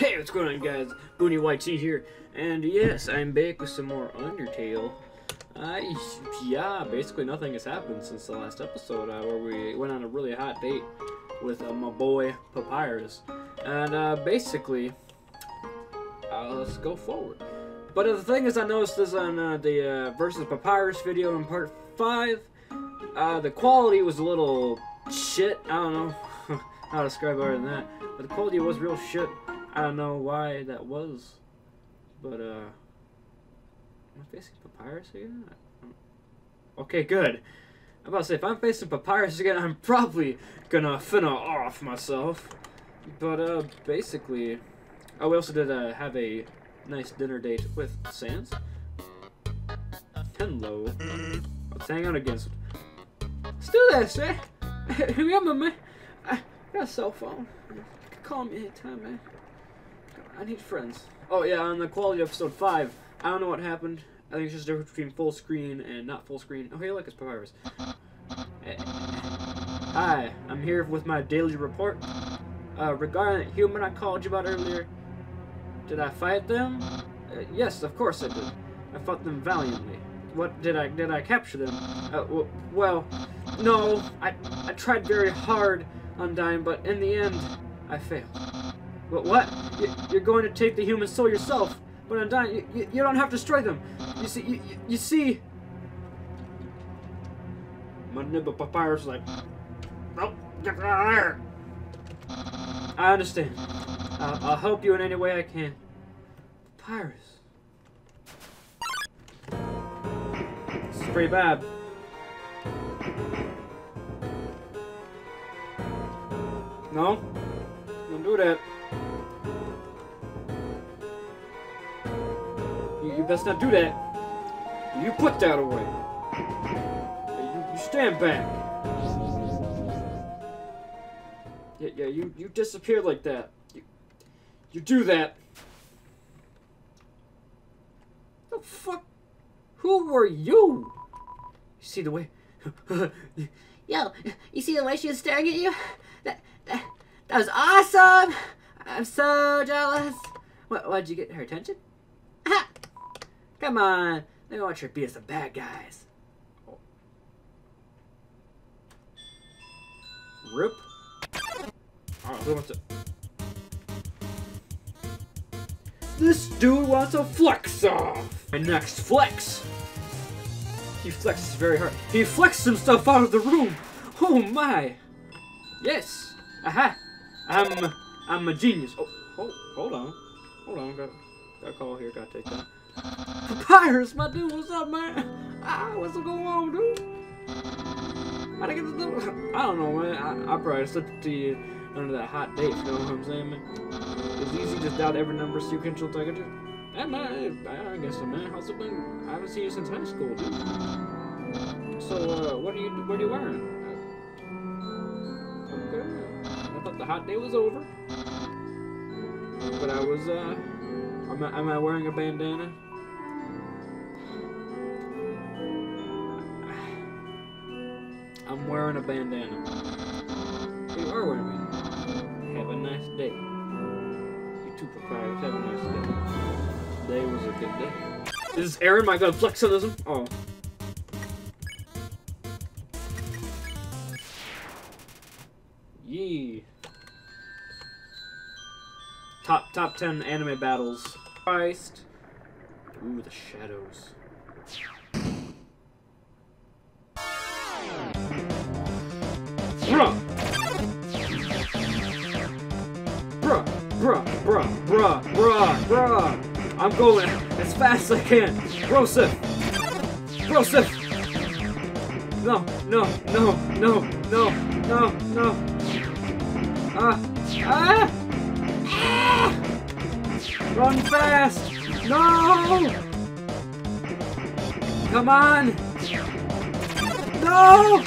Hey, what's going on, guys? Boonie YT here, and yes, I'm back with some more Undertale. Uh, yeah, basically nothing has happened since the last episode, uh, where we went on a really hot date with uh, my boy Papyrus. And uh, basically, uh, let's go forward. But the thing is, I noticed this on uh, the uh, versus Papyrus video in part 5. Uh, the quality was a little shit. I don't know how to describe it other than that. But the quality was real shit. I don't know why that was. But, uh... Am I facing Papyrus again? Okay, good. I'm about to say, if I'm facing Papyrus again, I'm probably gonna finna off myself. But, uh, basically... Oh, we also did, uh, have a nice dinner date with Sans. Hello. Let's hang out again. Still there, eh? Remember, man. I got a cell phone. Call me anytime, man. I need friends. Oh, yeah, on the quality episode 5, I don't know what happened. I think it's just the difference between full screen and not full screen. Oh, hey, look, it's Papyrus. Hey. Hi, I'm here with my daily report. Uh, regarding that human I called you about earlier, did I fight them? Uh, yes, of course I did. I fought them valiantly. What did I did I capture them? Uh, well, no. I I tried very hard, Undyne, but in the end, I failed. But what? You're going to take the human soul yourself, but Undyne, you, you don't have to destroy them. You see, you, you see. My nibble papyrus like, nope, get out of there. I understand. I'll help you in any way I can. Papyrus. This is pretty bad. No? Don't do that. Best not do that. You put that away. You, you stand back. Yeah, yeah, you, you disappeared like that. You, you do that. The fuck? Who were you? You see the way... Yo, you see the way she was staring at you? That, that, that was awesome! I'm so jealous. What, why'd you get her attention? Come on, they want you to be some bad guys. Oh. Rip. Oh, who wants to... This dude wants a flex off! My next flex! He flexes very hard. He flexes himself out of the room! Oh my! Yes! Aha! I'm I'm a genius. Oh, hold, hold on. Hold on, got, got a call here, gotta take that. Papyrus, my dude, what's up, man? Ah, what's going on, dude? How'd I get to do I don't know, man. I, I probably slipped to you under that hot date, you know what I'm saying, man? It's easy to doubt every number so you can take it. Hey, man, I, I guess so, man. How's it been? I haven't seen you since high school, dude. So, uh, what are you, what are you wearing? Okay. I thought the hot day was over. But I was, uh, am I, am I wearing a bandana? I'm wearing a bandana. You are wearing a bandana. Have a nice day. You too Papyrus. Have a nice day. Today was a good day. Is Aaron my god flexionism? Oh. Top top ten anime battles. Christ. Ooh, the shadows. Bruh! Bruh, bruh, bruh, bruh, bruh, bruh! I'm going as fast as I can! Broseph! Broseph! No, no, no, no, no, no, no! Ah! Ah! Run fast! No! Come on! No!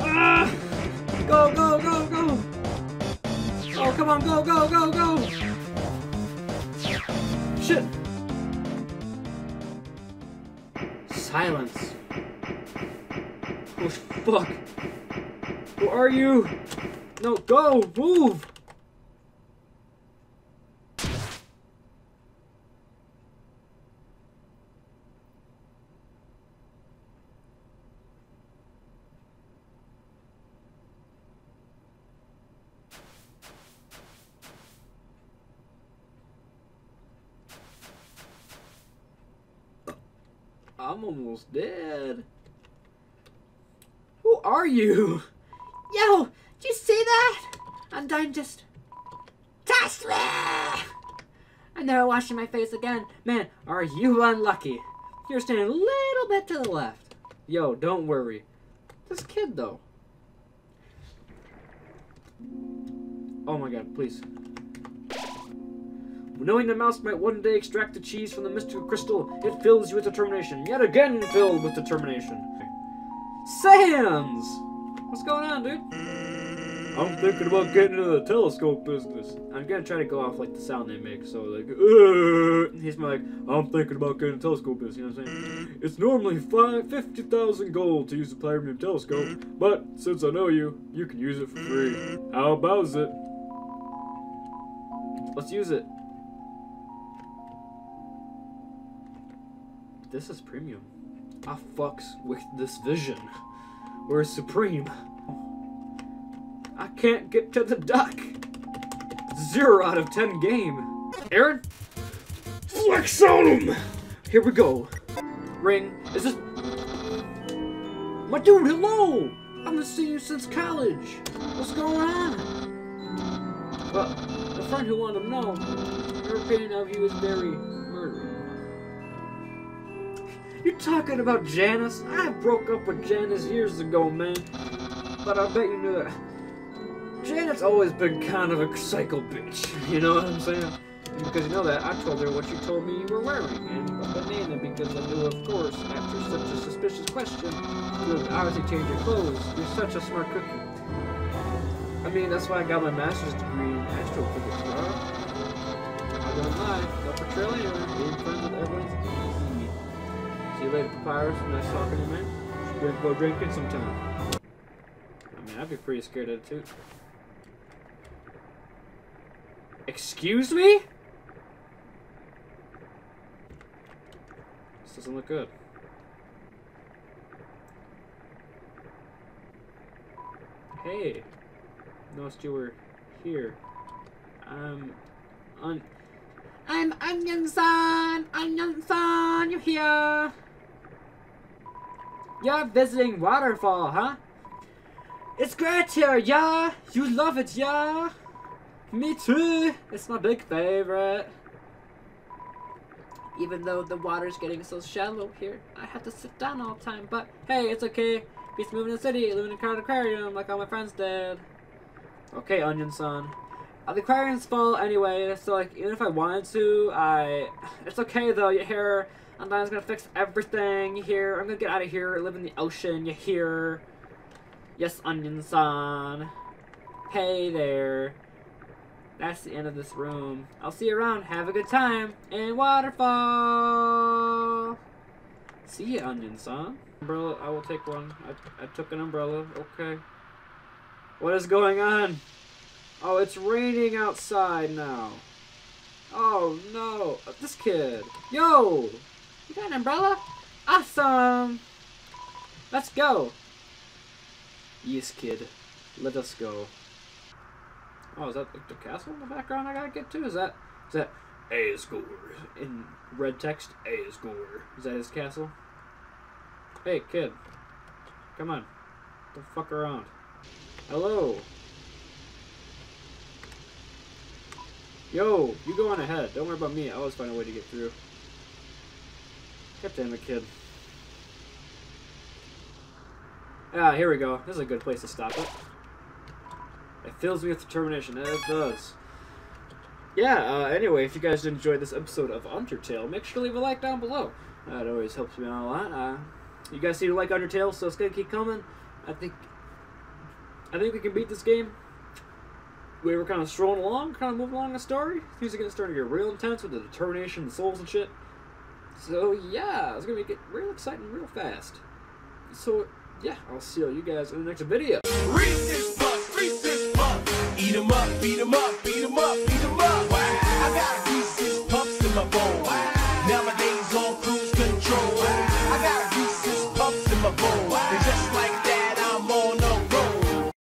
Ah! Go, go, go, go! Oh, come on, go, go, go, go! Shit! Silence. Oh, fuck. Who are you? No, go! Move! I'm almost dead. Who are you? Yo, did you see that? Undyne just touched me. I'm never washing my face again. Man, are you unlucky? You're standing a little bit to the left. Yo, don't worry. This kid, though. Oh my god, please. Knowing the mouse might one day extract the cheese from the mystical crystal, it fills you with determination. Yet again filled with determination. Sans! What's going on, dude? I'm thinking about getting into the telescope business. I'm gonna try to go off like the sound they make. So like, uh, he's like, I'm thinking about getting a telescope business. You know what I'm saying? It's normally five fifty thousand gold to use the Platinum telescope, but since I know you, you can use it for free. How about it? Let's use it. This is premium. I fucks with this vision. We're supreme. I can't get to the duck. Zero out of ten game. Aaron? Flex on him! Here we go. Ring. Is this... My dude, hello! I haven't seen you since college. What's going on? Well, the friend who wanted to know, her opinion of you is very You're talking about Janice? I broke up with Janice years ago, man. But I bet you knew that. Janet's always been kind of a psycho bitch. You know what I'm saying? Because you know that, I told her what you told me you were wearing, and a banana because I knew, of course, after such a suspicious question, you would obviously change your clothes. You're such a smart cookie. I mean, that's why I got my master's degree in astrophysics, bro. I don't lie. No portrayal. Being friends with everyone's. Later, Papyrus. Nice talking to you, man. Should we go drinking sometime? I mean, I'd be pretty scared of it, too. Excuse me? This doesn't look good. Hey, noticed you were here. Um, on. I'm Onion Son. Onion Son, you here? You're visiting Waterfall, huh? It's great here, yeah. You love it, yeah. Me too. It's my big favorite. Even though the water's getting so shallow here, I have to sit down all the time. But hey, it's okay. Beast moving to the city, living in a crowded aquarium like all my friends did. Okay, Onion Son. Uh, the aquarium's full anyway, so like even if I wanted to, I it's okay though. your You hear? I'm just gonna fix everything. You hear? I'm gonna get out of here, live in the ocean. You hear? Yes, Onion Son. Hey there. That's the end of this room. I'll see you around. Have a good time. in Waterfall. See you, Onion Son. Umbrella. I will take one. I, I took an umbrella. Okay. What is going on? Oh, it's raining outside now. Oh, no. This kid. Yo! You got an umbrella? Awesome! Let's go. Yes, kid. Let us go. Oh, is that like the castle in the background I gotta get to? Is that is that Asgore in red text? Asgore. Is Gore. Is that his castle? Hey, kid. Come on. Don't fuck around. Hello. Yo, you go on ahead. Don't worry about me. I always find a way to get through. God damn it, kid. Ah, here we go. This is a good place to stop it. It fills me with determination. It does. Yeah, uh, anyway, if you guys enjoyed this episode of Undertale, make sure to leave a like down below. That always helps me out a lot. Uh, you guys seem to like Undertale, so it's gonna keep coming. I think I think we can beat this game. We were kind of strolling along, kind of moving along the story. Things are gonna start to get real intense with the determination, the souls, and shit. So yeah, it's gonna get real exciting real fast. So yeah, I'll see all you guys in the next video. Up, beat 'em up,